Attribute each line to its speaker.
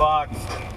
Speaker 1: Fox.